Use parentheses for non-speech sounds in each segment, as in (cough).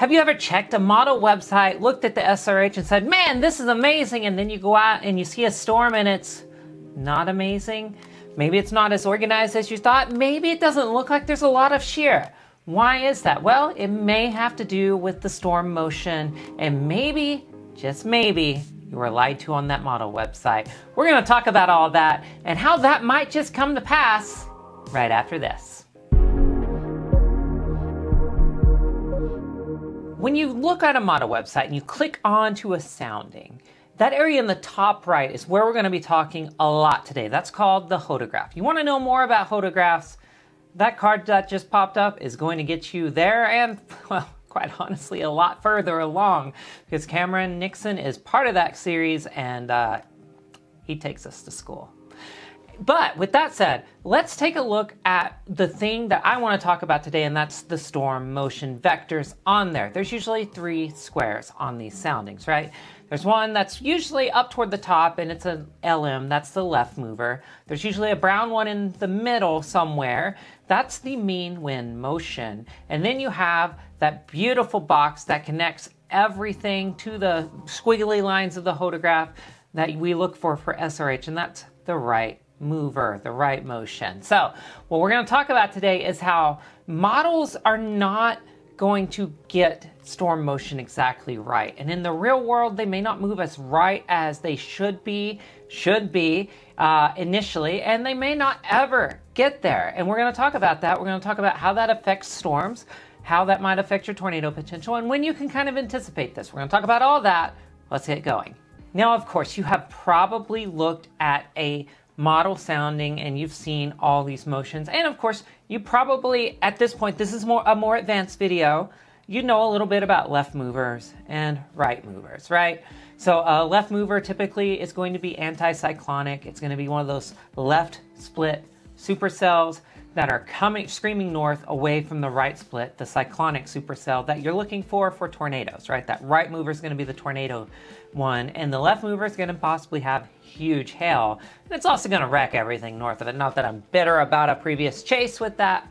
Have you ever checked a model website, looked at the SRH and said, man, this is amazing, and then you go out and you see a storm and it's not amazing? Maybe it's not as organized as you thought. Maybe it doesn't look like there's a lot of shear. Why is that? Well, it may have to do with the storm motion, and maybe, just maybe, you were lied to on that model website. We're going to talk about all that and how that might just come to pass right after this. When you look at a model website and you click onto a sounding, that area in the top right is where we're going to be talking a lot today. That's called the hodograph. You want to know more about hodographs? That card that just popped up is going to get you there and, (laughs) well, quite honestly, a lot further along because Cameron Nixon is part of that series and uh, he takes us to school. But with that said, let's take a look at the thing that I want to talk about today, and that's the storm motion vectors on there. There's usually three squares on these soundings, right? There's one that's usually up toward the top, and it's an LM, that's the left mover. There's usually a brown one in the middle somewhere. That's the mean wind motion. And then you have that beautiful box that connects everything to the squiggly lines of the hodograph that we look for for SRH, and that's the right mover, the right motion. So, what we're going to talk about today is how models are not going to get storm motion exactly right. And in the real world, they may not move as right as they should be, should be uh, initially, and they may not ever get there. And we're going to talk about that. We're going to talk about how that affects storms, how that might affect your tornado potential, and when you can kind of anticipate this. We're going to talk about all that. Let's get going. Now, of course, you have probably looked at a model sounding and you've seen all these motions. And of course, you probably, at this point, this is more a more advanced video, you know a little bit about left movers and right movers, right? So a left mover typically is going to be anticyclonic. It's going to be one of those left split supercells that are coming screaming north away from the right split, the cyclonic supercell that you're looking for for tornadoes, right? That right mover is going to be the tornado one, and the left mover is going to possibly have huge hail. And it's also going to wreck everything north of it. Not that I'm bitter about a previous chase with that.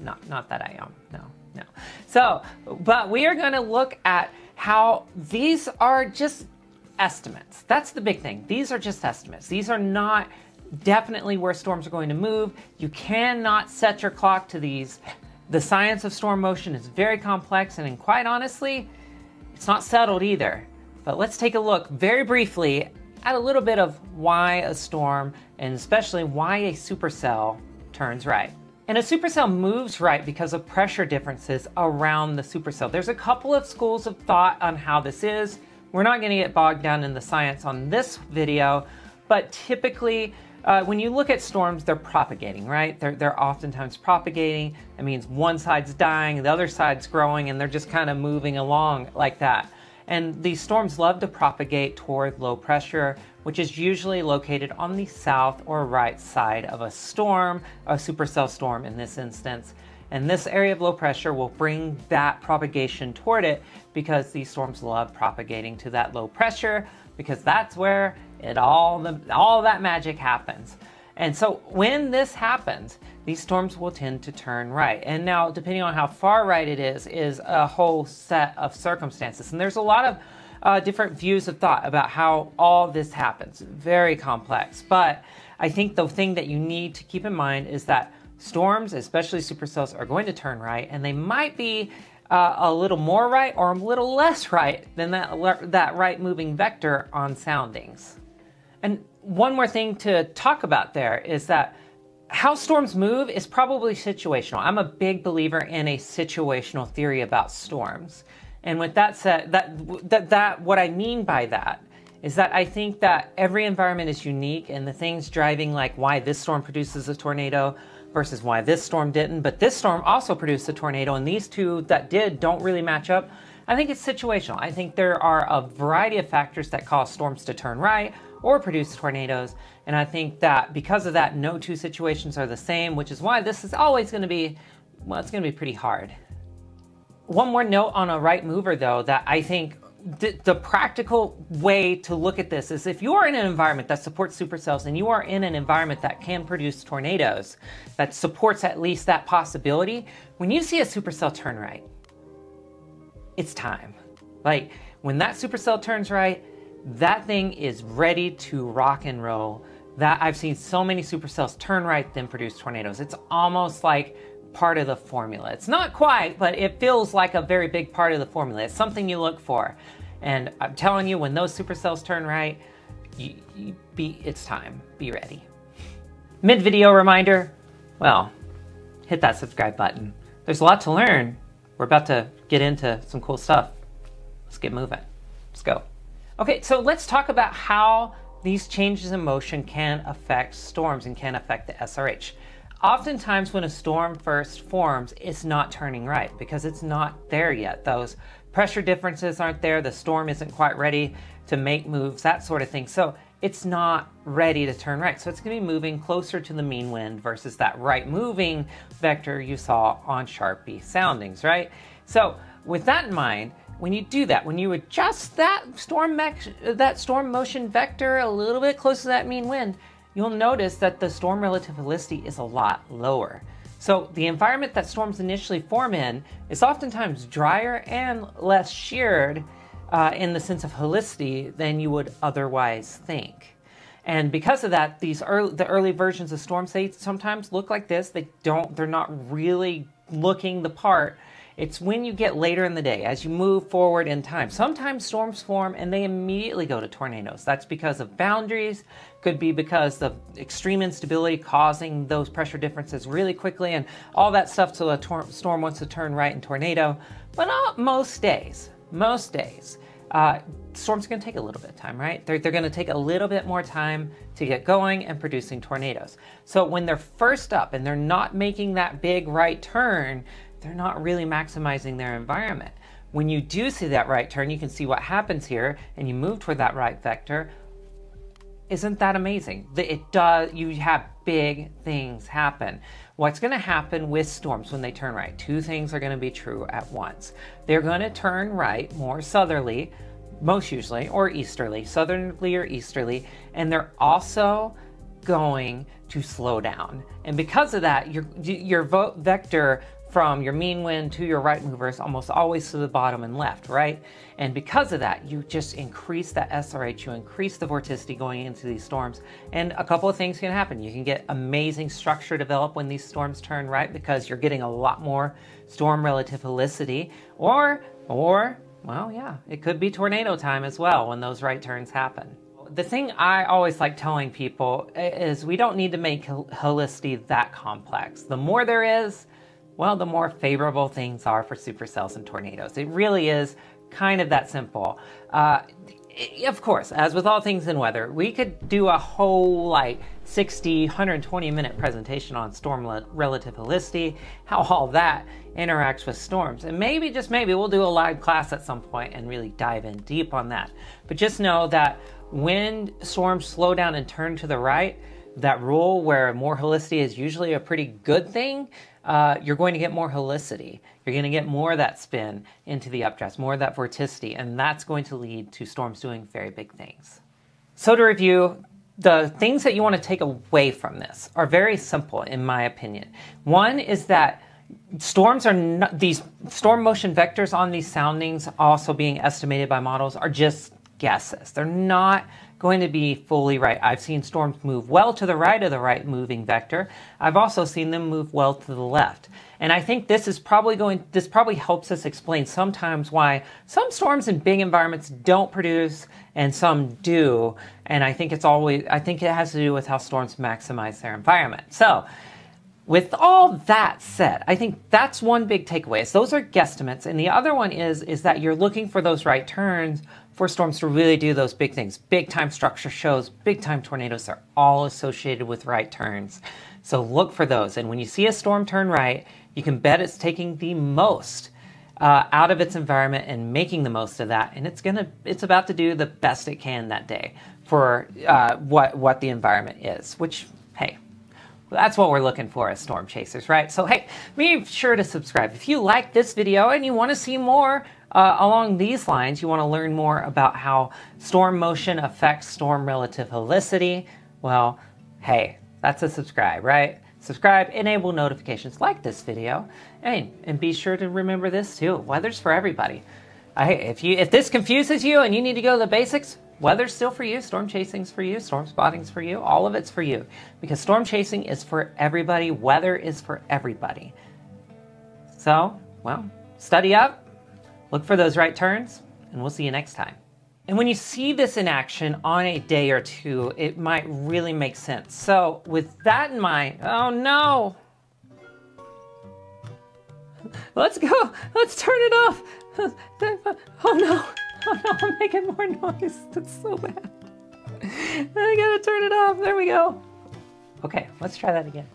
Not, not that I am. No, no. So, but we are going to look at how these are just estimates. That's the big thing. These are just estimates. These are not definitely where storms are going to move. You cannot set your clock to these. The science of storm motion is very complex, and quite honestly, it's not settled either. But let's take a look very briefly at a little bit of why a storm, and especially why a supercell turns right. And a supercell moves right because of pressure differences around the supercell. There's a couple of schools of thought on how this is. We're not going to get bogged down in the science on this video, but typically uh, when you look at storms, they're propagating, right? They're, they're oftentimes propagating. That means one side's dying, the other side's growing, and they're just kind of moving along like that. And these storms love to propagate toward low pressure, which is usually located on the south or right side of a storm, a supercell storm in this instance. And this area of low pressure will bring that propagation toward it because these storms love propagating to that low pressure because that's where it all the all that magic happens. And so when this happens, these storms will tend to turn right. And now, depending on how far right it is, is a whole set of circumstances. And there's a lot of uh, different views of thought about how all this happens. Very complex. But I think the thing that you need to keep in mind is that storms, especially supercells, are going to turn right, and they might be uh, a little more right or a little less (laughs) right than that, that right moving vector on soundings. And one more thing to talk about there is that how storms move is probably situational. I'm a big believer in a situational theory about storms. And with that said, that, that, that what I mean by that is that I think that every environment is unique and the things driving like why this storm produces a tornado versus why this storm didn't. But this storm also produced a tornado, and these two that did don't really match up. I think it's situational. I think there are a variety of factors that cause storms to turn right or produce tornadoes. And I think that because of that, no two situations are the same, which is why this is always going to be, well, it's going to be pretty hard. One more note on a right mover, though, that I think the, the, practical way to look at this is if you are in an environment that supports supercells and you are in an environment that can produce tornadoes, that supports at least that possibility, when you see a supercell turn right, it's time. Like when that supercell turns right, that thing is ready to rock and roll. That I've seen so many supercells turn right, then produce tornadoes. It's almost like part of the formula. It's not quite, but it feels like a very big part of the formula. It's something you look for. And I'm telling you, when those supercells turn right, you, you be, it's time. Be ready. Mid video reminder well, hit that subscribe button. There's a lot to learn. We're about to get into some cool stuff. Let's get moving. Let's go. Okay, so let's talk about how these changes in motion can affect storms and can affect the SRH. Oftentimes, when a storm first forms, it's not turning right because it's not there yet. Those pressure differences aren't there, the storm isn't quite ready to make moves, that sort of thing. So it's not ready to turn right. So it's going to be moving closer to the mean wind versus that right moving vector you saw on SHARPpy soundings, right? So with that in mind, when you do that, when you adjust that storm, that storm motion vector a little bit closer to that mean wind, you'll notice that the storm relative helicity is a lot lower. So the environment that storms initially form in is oftentimes drier and less sheared uh, in the sense of helicity than you would otherwise think. And because of that, these early, the early versions of storm they sometimes look like this. They don't, they're not really looking the part it's when you get later in the day, as you move forward in time. Sometimes storms form and they immediately go to tornadoes. That's because of boundaries, could be because of extreme instability causing those pressure differences really quickly and all that stuff till a tor- storm wants to turn right in tornado. But not most days, most days, uh, storms are going to take a little bit of time, right? They're, they're going to take a little bit more time to get going and producing tornadoes. So when they're first up and they're not making that big right turn, they're not really maximizing their environment. When you do see that right turn, you can see what happens here, and you move toward that right vector. Isn't that amazing? It does, you have big things happen. What's going to happen with storms when they turn right? Two things are going to be true at once. They're going to turn right more southerly, most usually, or easterly, southerly or easterly, and they're also going to slow down. And because of that, your your vote vector from your mean wind to your right movers almost always to the bottom and left, right? And because of that, you just increase that SRH, you increase the vorticity going into these storms. And a couple of things can happen. You can get amazing structure develop when these storms turn right because you're getting a lot more storm relative helicity. Or, or, well, yeah, it could be tornado time as well when those right turns happen the thing I always like telling people is we don't need to make helicity that complex. The more there is, well, the more favorable things are for supercells and tornadoes. It really is kind of that simple. Uh, of course, as with all things in weather, we could do a whole like 60, 120 minute presentation on storm relative helicity, how all that interacts with storms. And maybe, just maybe, we'll do a live class at some point and really dive in deep on that. But just know that when storms slow down and turn to the right, that rule where more helicity is usually a pretty good thing, uh, you're going to get more helicity. You're going to get more of that spin into the updrafts, more of that vorticity, and that's going to lead to storms doing very big things. So, to review, the things that you want to take away from this are very simple, in my opinion. One is that storms are not, these storm motion vectors on these soundings, also being estimated by models, are just guesses. They're not going to be fully right. I've seen storms move well to the right of the right moving vector. I've also seen them move well to the left. And I think this is probably going, this probably helps us explain sometimes why some storms in big environments don't produce and some do. And I think it's always, I think it has to do with how storms maximize their environment. So, with all that said, I think that's one big takeaway. Is those are guesstimates, and the other one is is that you're looking for those right turns for storms to really do those big things. Big time structure shows, big time tornadoes are all associated with right turns. So look for those. And when you see a storm turn right, you can bet it's taking the most uh, out of its environment and making the most of that. And it's gonna, it's about to do the best it can that day for uh, what what the environment is. Which, hey, that's what we're looking for as storm chasers, right? So hey, be sure to subscribe if you like this video and you want to see more uh, along these lines, you want to learn more about how storm motion affects storm relative helicity. Well, hey, that's a subscribe, right? Subscribe, enable notifications, like this video, and, and be sure to remember this too. Weather's for everybody. I, if you if this confuses you and you need to go to the basics, weather's still for you, storm chasing's for you, storm spotting's for you, all of it's for you. Because storm chasing is for everybody, weather is for everybody. So, well, study up, look for those right turns, and we'll see you next time. And when you see this in action on a day or two, it might really make sense. So, with that in mind, oh no! (laughs) Let's go! Let's turn it off! (laughs) Oh no! Oh no, I'm making more noise. (laughs) That's so bad. I gotta turn it off. There we go. Okay, let's try that again.